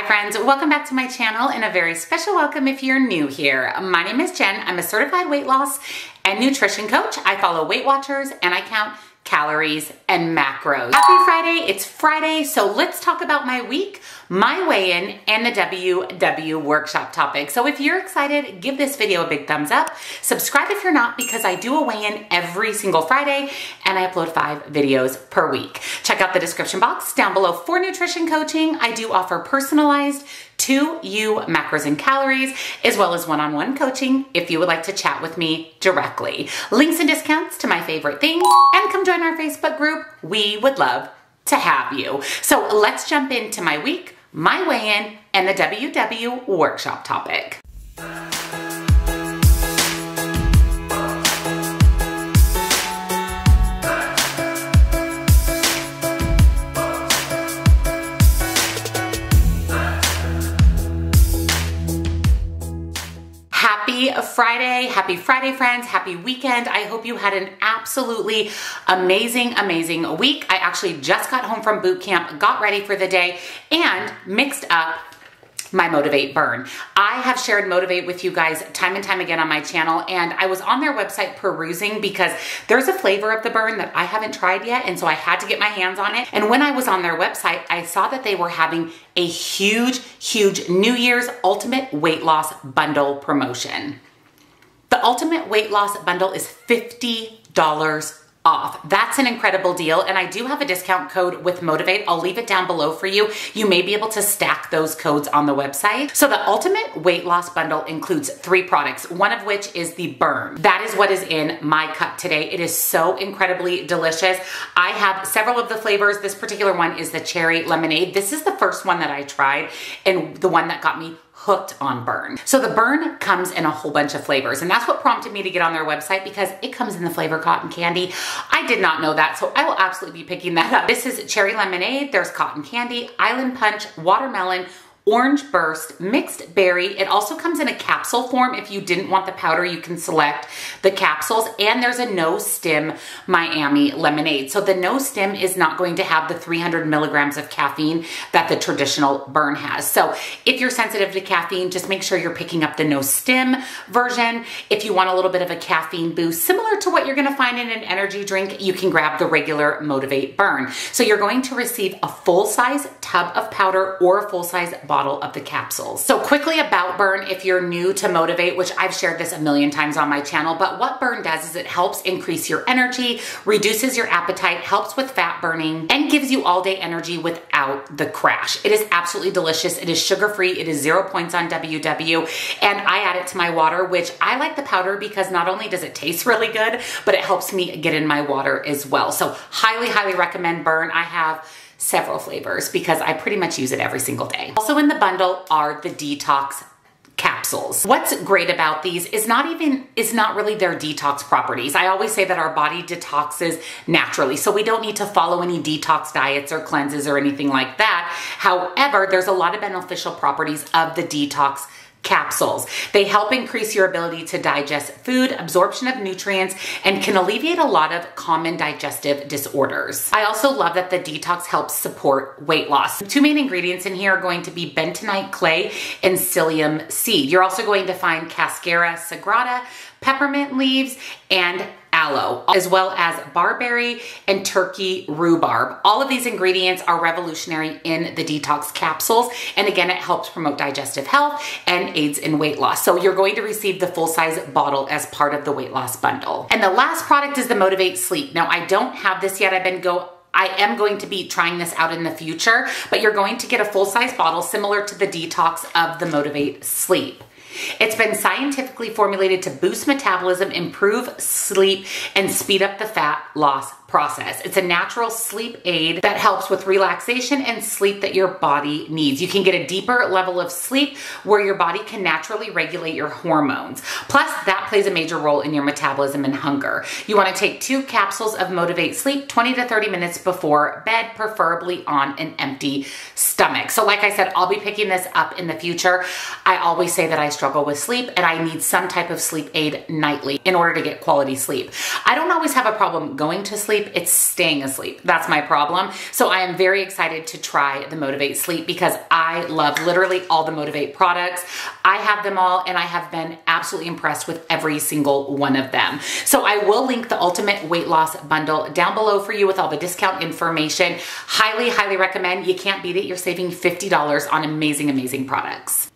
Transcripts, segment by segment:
Hi friends, welcome back to my channel and a very special welcome if you're new here. My name is Jenn, I'm a certified weight loss and nutrition coach. I follow Weight Watchers and I count calories and macros. Happy Friday, it's Friday, so let's talk about my week my weigh-in, and the WW workshop topic. So if you're excited, give this video a big thumbs up. Subscribe if you're not because I do a weigh-in every single Friday and I upload five videos per week. Check out the description box down below for nutrition coaching. I do offer personalized to you macros and calories, as well as one-on-one -on -one coaching if you would like to chat with me directly. Links and discounts to my favorite things, and come join our Facebook group. We would love to have you. So let's jump into my week my weigh-in, and the WW workshop topic. Friday. Happy Friday, friends. Happy weekend. I hope you had an absolutely amazing, amazing week. I actually just got home from boot camp, got ready for the day, and mixed up my Motiv8 Burn. I have shared Motiv8 with you guys time and time again on my channel, and I was on their website perusing because there's a flavor of the burn that I haven't tried yet, and so I had to get my hands on it. And when I was on their website, I saw that they were having a huge, huge New Year's Ultimate Weight Loss Bundle promotion. The Ultimate Weight Loss Bundle is $50 off. That's an incredible deal. And I do have a discount code with Motiv8. I'll leave it down below for you. You may be able to stack those codes on the website. So the Ultimate Weight Loss Bundle includes three products, one of which is the Burn. That is what is in my cup today. It is so incredibly delicious. I have several of the flavors. This particular one is the cherry lemonade. This is the first one that I tried and the one that got me hooked on burn. So the burn comes in a whole bunch of flavors and that's what prompted me to get on their website because it comes in the flavor cotton candy. I did not know that, so I will absolutely be picking that up. This is cherry lemonade, there's cotton candy, island punch, watermelon, orange burst, mixed berry. It also comes in a capsule form. If you didn't want the powder, you can select the capsules. And there's a no stim Miami lemonade. So the no stim is not going to have the 300 milligrams of caffeine that the traditional burn has. So if you're sensitive to caffeine, just make sure you're picking up the no stim version. If you want a little bit of a caffeine boost, similar to what you're gonna find in an energy drink, you can grab the regular Motiv8 Burn. So you're going to receive a full size tub of powder or a full size bottle bottle of the capsules. So quickly about Burn, if you're new to Motiv8, which I've shared this a million times on my channel, but what Burn does is it helps increase your energy, reduces your appetite, helps with fat burning, and gives you all day energy without the crash. It is absolutely delicious. It is sugar-free. It is zero points on WW, and I add it to my water, which I like the powder because not only does it taste really good, but it helps me get in my water as well. So highly, highly recommend Burn. I have several flavors because I pretty much use it every single day. Also in the bundle are the detox capsules. What's great about these is not even, is not really their detox properties. I always say that our body detoxes naturally, so we don't need to follow any detox diets or cleanses or anything like that. However, there's a lot of beneficial properties of the detox capsules. They help increase your ability to digest food, absorption of nutrients, and can alleviate a lot of common digestive disorders. I also love that the detox helps support weight loss. Two main ingredients in here are going to be bentonite clay and psyllium seed. You're also going to find cascara sagrada, peppermint leaves, and aloe, as well as barberry and turkey rhubarb. All of these ingredients are revolutionary in the detox capsules. And again, it helps promote digestive health and aids in weight loss. So you're going to receive the full size bottle as part of the weight loss bundle. And the last product is the Motiv8 Sleep. Now I don't have this yet. I've been go I am going to be trying this out in the future, but you're going to get a full size bottle similar to the detox of the Motiv8 Sleep. It's been scientifically formulated to boost metabolism, improve sleep, and speed up the fat loss process. It's a natural sleep aid that helps with relaxation and sleep that your body needs. You can get a deeper level of sleep where your body can naturally regulate your hormones. Plus, that plays a major role in your metabolism and hunger. You wanna take two capsules of Motiv8 Sleep 20 to 30 minutes before bed, preferably on an empty stomach. So like I said, I'll be picking this up in the future. I always say that I struggle with sleep and I need some type of sleep aid nightly in order to get quality sleep. I don't always have a problem going to sleep it's staying asleep. That's my problem. So I am very excited to try the Motiv8 Sleep because I love literally all the Motiv8 products. I have them all and I have been absolutely impressed with every single one of them. So I will link the Ultimate Weight Loss Bundle down below for you with all the discount information. Highly, highly recommend. You can't beat it. You're saving $50 on amazing, amazing products.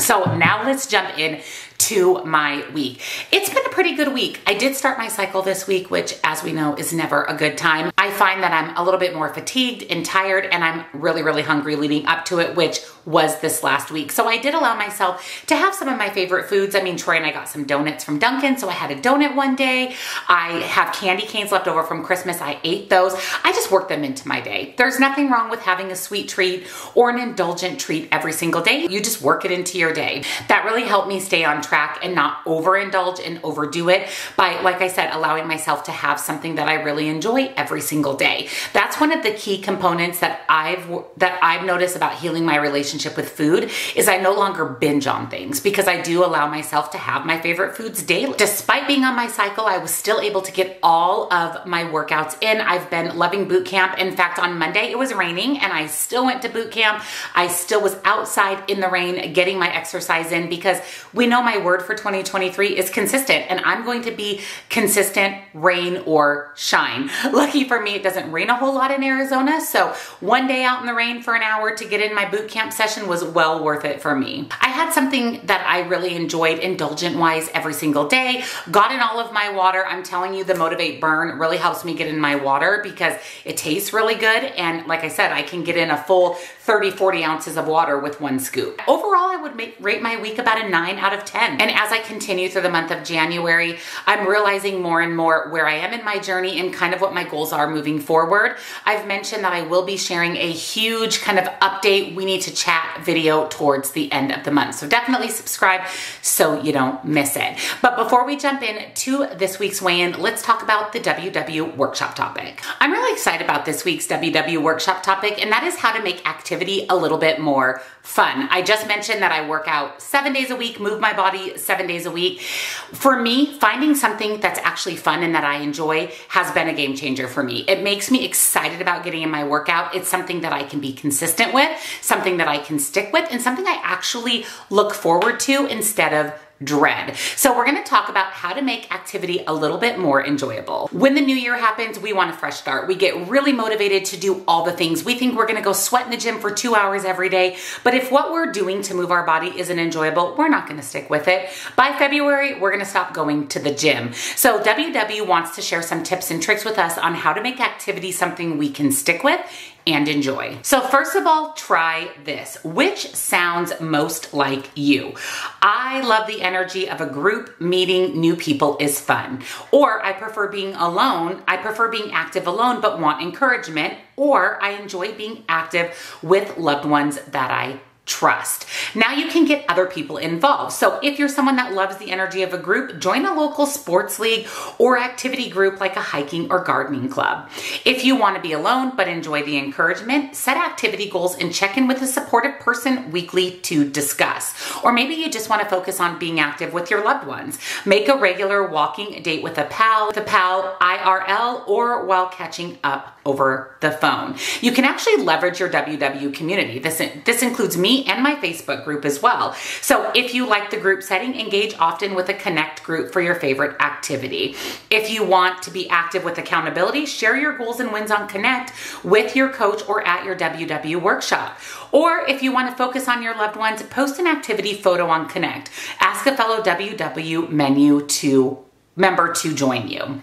So now let's jump in to my week. It's been a pretty good week. I did start my cycle this week, which as we know is never a good time. I find that I'm a little bit more fatigued and tired and I'm really, really hungry leading up to it, which was this last week. So I did allow myself to have some of my favorite foods. I mean, Troy and I got some donuts from Dunkin', so I had a donut one day. I have candy canes left over from Christmas. I ate those. I just worked them into my day. There's nothing wrong with having a sweet treat or an indulgent treat every single day. You just work it into your day. That really helped me stay on track and not overindulge and overdo it by, like I said, allowing myself to have something that I really enjoy every single day. That's one of the key components that I've that I've noticed about healing my relationship with food is I no longer binge on things because I do allow myself to have my favorite foods daily. Despite being on my cycle, I was still able to get all of my workouts in. I've been loving boot camp. In fact, on Monday it was raining and I still went to boot camp. I still was outside in the rain getting my exercise in because we know my word for 2023 is consistent and I'm going to be consistent rain or shine. Lucky for me, it doesn't rain a whole lot in Arizona. So one day out in the rain for an hour to get in my boot camp session was well worth it for me. I had something that I really enjoyed indulgent wise every single day, got in all of my water. I'm telling you the Motiv8 Burn really helps me get in my water because it tastes really good. And like I said, I can get in a full 30, 40 ounces of water with one scoop. Overall, I would make, rate my week about a nine out of 10. And as I continue through the month of January, I'm realizing more and more where I am in my journey and kind of what my goals are moving forward. I've mentioned that I will be sharing a huge kind of update, we need to chat video towards the end of the month. So definitely subscribe so you don't miss it. But before we jump in to this week's weigh-in, let's talk about the WW workshop topic. I'm really excited about this week's WW workshop topic, and that is how to make activity a little bit more fun. I just mentioned that I work out seven days a week, move my body seven days a week. For me, finding something that's actually fun and that I enjoy has been a game changer for me. It makes me excited about getting in my workout. It's something that I can be consistent with, something that I can stick with, and something I actually look forward to instead of dread. So we're gonna talk about how to make activity a little bit more enjoyable. When the new year happens, we want a fresh start. We get really motivated to do all the things. We think we're gonna go sweat in the gym for two hours every day, but if what we're doing to move our body isn't enjoyable, we're not gonna stick with it. By February, we're gonna stop going to the gym. So WW wants to share some tips and tricks with us on how to make activity something we can stick with and enjoy. So first of all, try this. Which sounds most like you? I love the energy of a group meeting new people is fun. Or I prefer being alone. I prefer being active alone but want encouragement. Or I enjoy being active with loved ones that I trust. Now you can get other people involved. So if you're someone that loves the energy of a group, join a local sports league or activity group like a hiking or gardening club. If you want to be alone but enjoy the encouragement, set activity goals and check in with a supportive person weekly to discuss. Or maybe you just want to focus on being active with your loved ones. Make a regular walking date with a pal, the pal IRL, or while catching up over the phone. You can actually leverage your WW community. This, this includes me and my Facebook group as well. So if you like the group setting, engage often with a connect group for your favorite activity. If you want to be active with accountability, share your goals and wins on Connect with your coach or at your WW workshop. Or if you want to focus on your loved ones, post an activity photo on Connect. Ask a fellow WW menu to member to join you.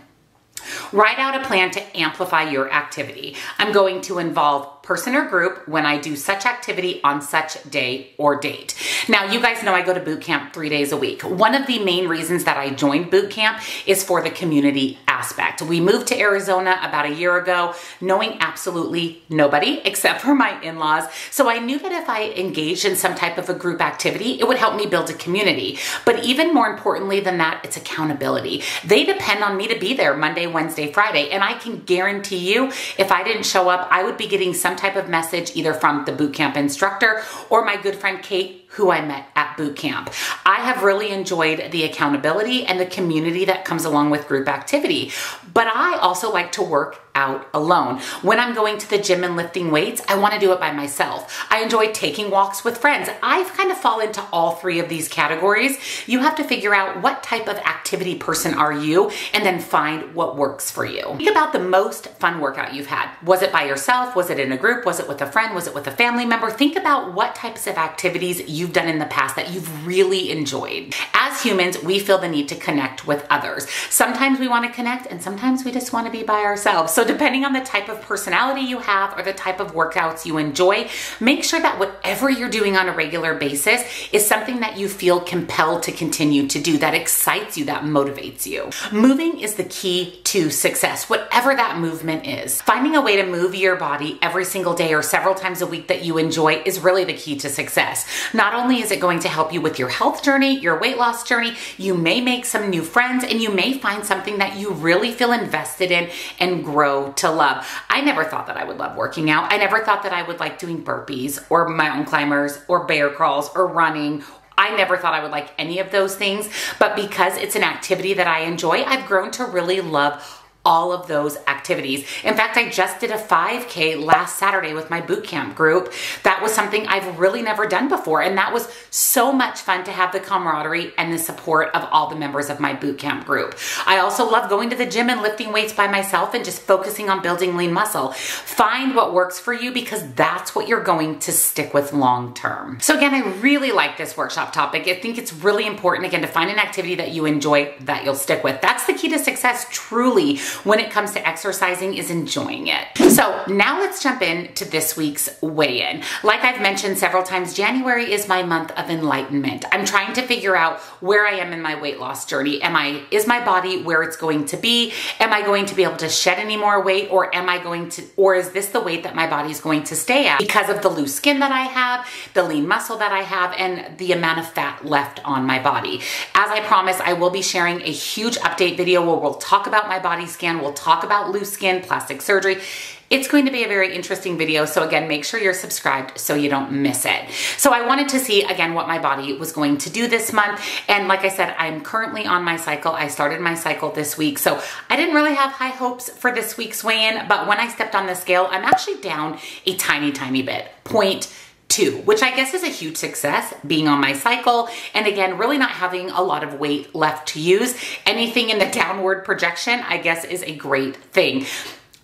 Write out a plan to amplify your activity. I'm going to involve person or group when I do such activity on such day or date. Now, you guys know I go to boot camp three days a week. One of the main reasons that I joined boot camp is for the community aspect. We moved to Arizona about a year ago, knowing absolutely nobody except for my in-laws. So I knew that if I engaged in some type of a group activity, it would help me build a community. But even more importantly than that, it's accountability. They depend on me to be there Monday, Wednesday, Friday. And I can guarantee you, if I didn't show up, I would be getting some type of message either from the bootcamp instructor or my good friend Kate who I met at boot camp. I have really enjoyed the accountability and the community that comes along with group activity, but I also like to work out alone. When I'm going to the gym and lifting weights, I wanna do it by myself. I enjoy taking walks with friends. I've kind of fall into all three of these categories. You have to figure out what type of activity person are you and then find what works for you. Think about the most fun workout you've had. Was it by yourself? Was it in a group? Was it with a friend? Was it with a family member? Think about what types of activities you've done in the past that you've really enjoyed. As humans, we feel the need to connect with others. Sometimes we wanna connect and sometimes we just wanna be by ourselves. So depending on the type of personality you have or the type of workouts you enjoy, make sure that whatever you're doing on a regular basis is something that you feel compelled to continue to do, that excites you, that motivates you. Moving is the key to success, whatever that movement is. Finding a way to move your body every single day or several times a week that you enjoy is really the key to success. Not only is it going to help you with your health journey, your weight loss journey, you may make some new friends and you may find something that you really feel invested in and grow to love. I never thought that I would love working out. I never thought that I would like doing burpees or mountain climbers or bear crawls or running I never thought I would like any of those things, but because it's an activity that I enjoy, I've grown to really love all of those activities. In fact, I just did a 5K last Saturday with my boot camp group. That was something I've really never done before. And that was so much fun to have the camaraderie and the support of all the members of my boot camp group. I also love going to the gym and lifting weights by myself and just focusing on building lean muscle. Find what works for you because that's what you're going to stick with long term. So again, I really like this workshop topic. I think it's really important again to find an activity that you enjoy that you'll stick with. That's the key to success truly when it comes to exercising is enjoying it. So now let's jump in to this week's weigh-in. Like I've mentioned several times, January is my month of enlightenment. I'm trying to figure out where I am in my weight loss journey. Am I, is my body where it's going to be? Am I going to be able to shed any more weight or am I going to, or is this the weight that my body is going to stay at because of the loose skin that I have, the lean muscle that I have, and the amount of fat left on my body. As I promised, I will be sharing a huge update video where we'll talk about my body scan We'll talk about loose skin, plastic surgery. It's going to be a very interesting video. So again, make sure you're subscribed so you don't miss it. So I wanted to see again what my body was going to do this month. And like I said, I'm currently on my cycle. I started my cycle this week. So I didn't really have high hopes for this week's weigh-in, but when I stepped on the scale, I'm actually down a tiny, tiny bit. Point two, which I guess is a huge success being on my cycle. And again, really not having a lot of weight left to use. Anything in the downward projection, I guess is a great thing.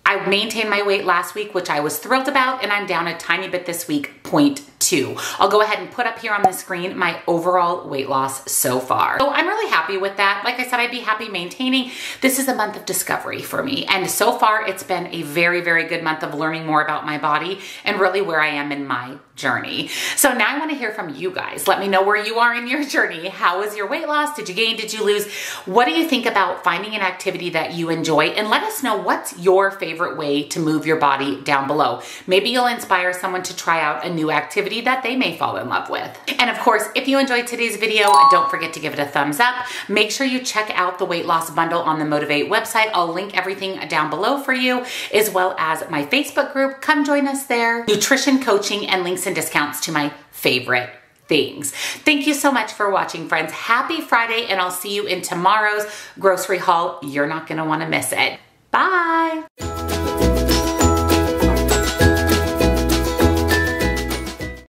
I maintained my weight last week, which I was thrilled about, and I'm down a tiny bit this week, point two. I'll go ahead and put up here on the screen my overall weight loss so far. So I'm really happy with that. Like I said, I'd be happy maintaining. This is a month of discovery for me. And so far it's been a very, very good month of learning more about my body and really where I am in my journey. So now I wanna hear from you guys. Let me know where you are in your journey. How was your weight loss? Did you gain? Did you lose? What do you think about finding an activity that you enjoy? And let us know what's your favorite way to move your body down below. Maybe you'll inspire someone to try out a new activity that they may fall in love with. And of course, if you enjoyed today's video, don't forget to give it a thumbs up. Make sure you check out the weight loss bundle on the Motiv8 website. I'll link everything down below for you, as well as my Facebook group. Come join us there. Nutrition coaching and links and discounts to my favorite things. Thank you so much for watching, friends. Happy Friday, and I'll see you in tomorrow's grocery haul. You're not gonna wanna miss it. Bye.